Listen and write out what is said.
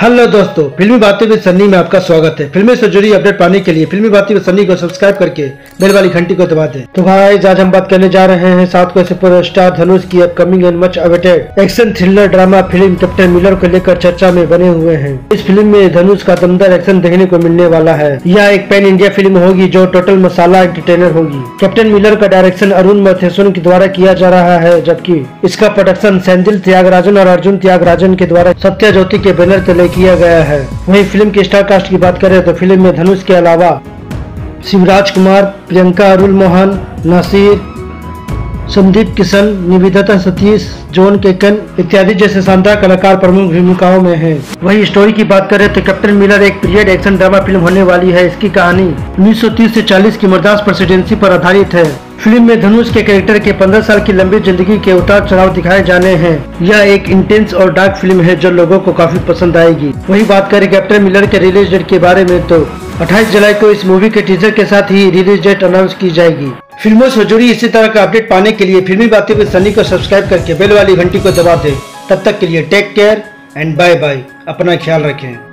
Hello दोस्तों, फिल्मी बातें विद सन्नी में आपका स्वागत है। फिल्मी से जुड़ी अपडेट पाने के लिए फिल्मी बातें विद सन्नी को सब्सक्राइब करके बेल वाली घंटी को दबा दें। तो भाई आज हम बात करने जा रहे हैं सात को सुपर स्टार धनुष की upcoming and much awaited action thriller drama film Captain Miller को लेकर चर्चा में बने हुए हैं। इस फ़िल्म में धनुष का दमदार एक्शन देखने को मिलने वाला है। यह एक पैन इंडिया फ़िल्म होगी जो टोटल मसाला एंटरटेनर होगी। कैप्टन मिलर का डायरेक्शन अरुण मथेसन के द्वारा किया जा रहा है, जबकि इसका प्रोडक्शन सेंदिल त्यागराजन और अर्जुन त्यागराजन के द्वारा सत्या ज्योति के बैनर तले किया गया है। वहीं फ़िल्म के स्टार कास्ट की बात करें तो फ़िल्म में धनुष के अलावा शिवराज कुमार, प्रियंका अरुल मोहन, नासिर, संदीप किशन, निविदता सतीश, जॉन केकन इत्यादि जैसे शानदार कलाकार प्रमुख भूमिकाओं में हैं। वही स्टोरी की बात करें तो कैप्टन मिलर एक पीरियड एक्शन ड्रामा फ़िल्म होने वाली है। इसकी कहानी 1930 से 40 की मद्रास प्रेसिडेंसी पर आधारित है। फ़िल्म में धनुष के कैरेक्टर के 15 साल की लंबी ज़िंदगी के उतार चढ़ाव दिखाए जाने हैं। यह एक इंटेंस और डार्क फ़िल्म है जो लोगों को काफ़ी पसंद आएगी। वही बात करें कैप्टन मिलर के रिलीज़ डेट के बारे में तो 28 जुलाई को इस मूवी के टीजर के साथ ही रिलीज़ डेट अनाउंस की जाएगी। फ़िल्मों से जुड़ी इसी तरह का अपडेट पाने के लिए फिल्मी बातें विद सनी को सब्सक्राइब करके बेल वाली घंटी को दबा दें। तब तक के लिए take care and bye bye अपना ख्याल रखें।